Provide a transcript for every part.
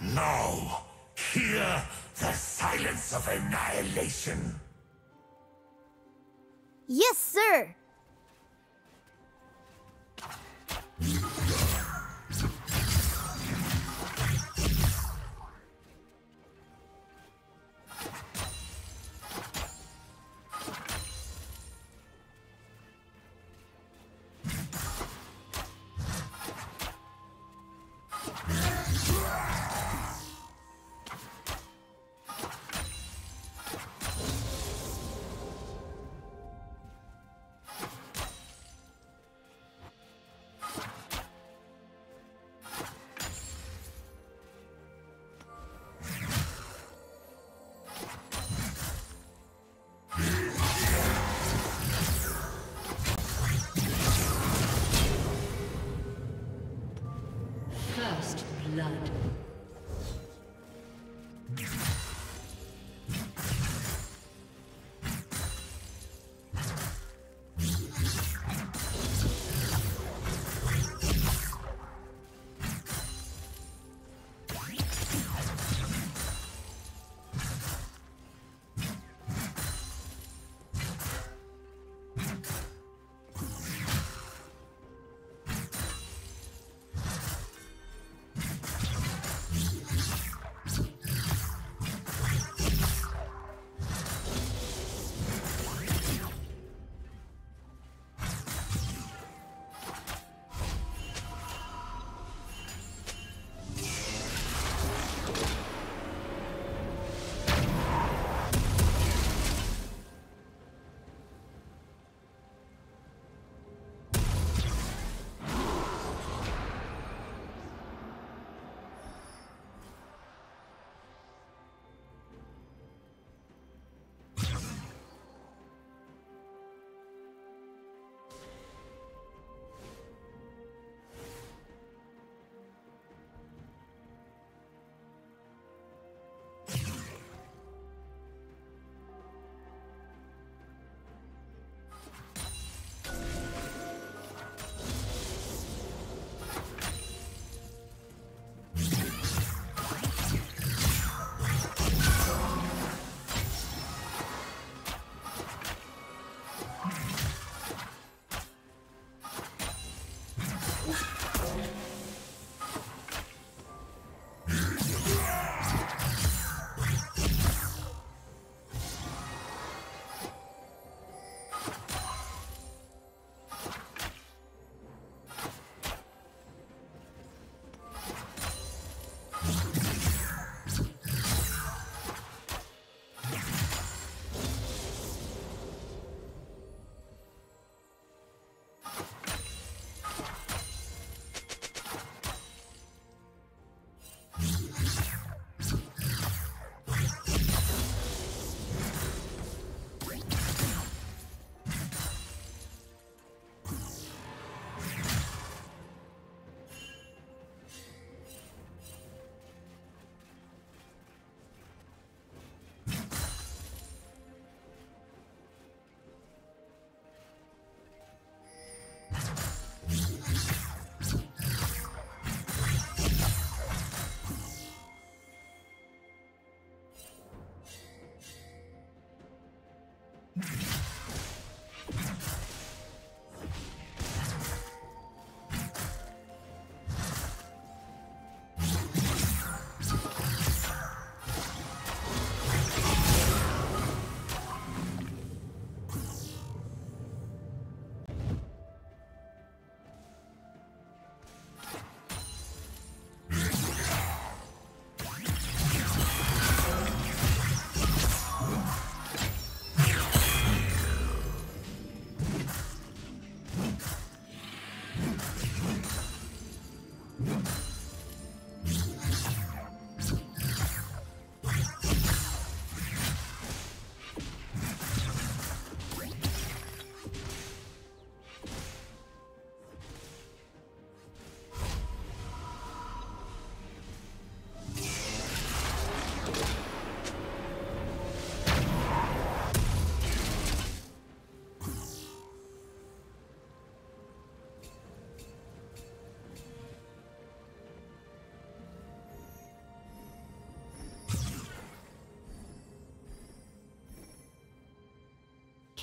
Now, hear the silence of annihilation. Yes, sir.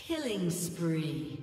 Killing spree.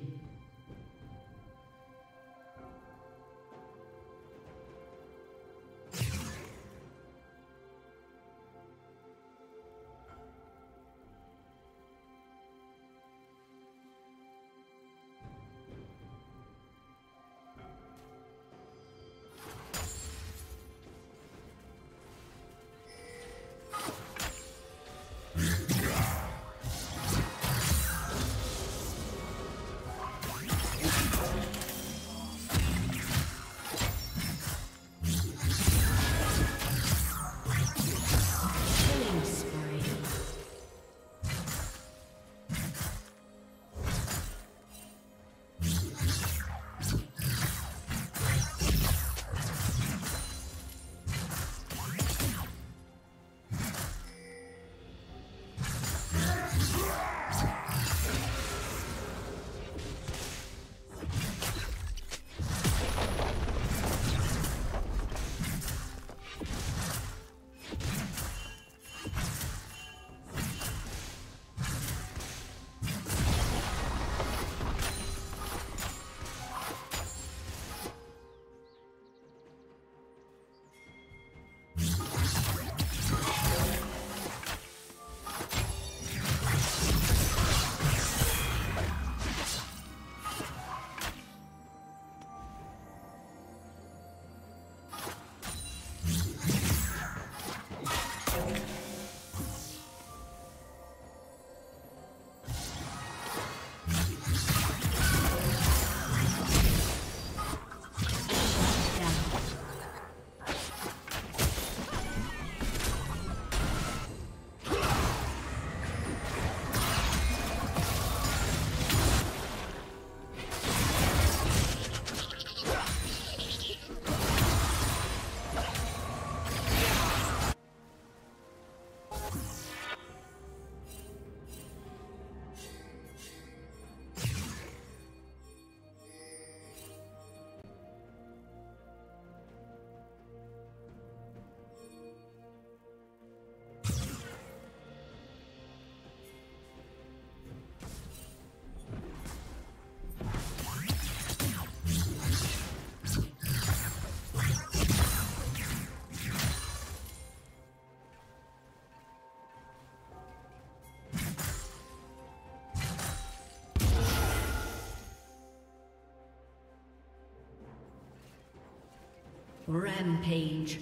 Rampage.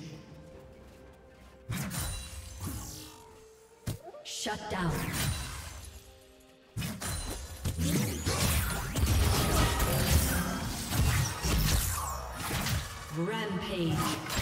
Shut down. Rampage.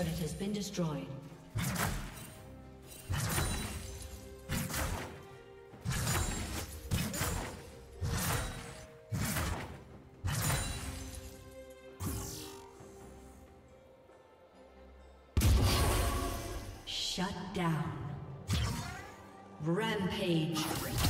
Turret has been destroyed. Shut down. Rampage.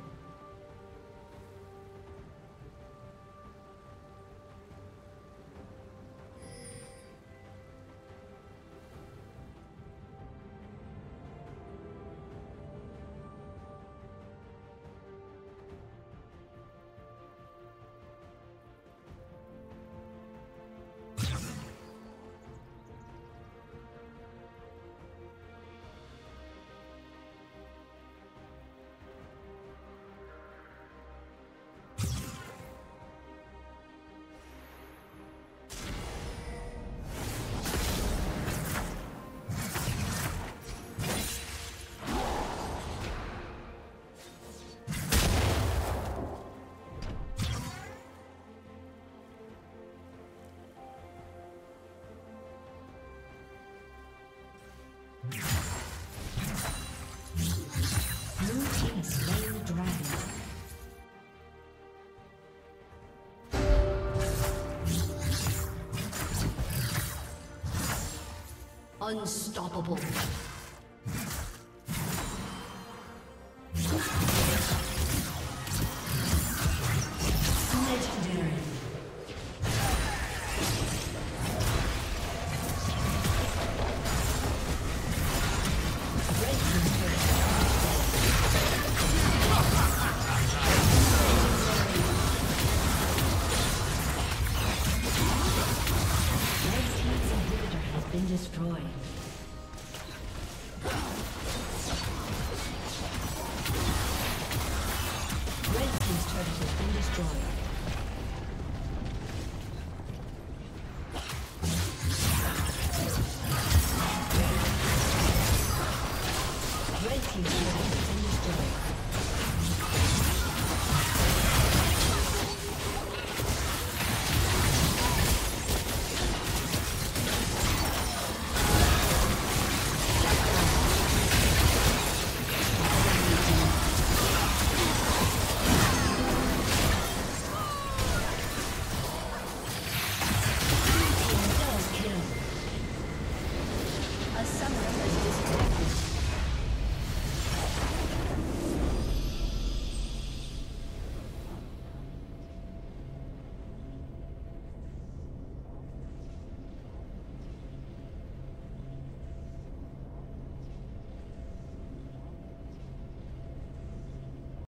Unstoppable.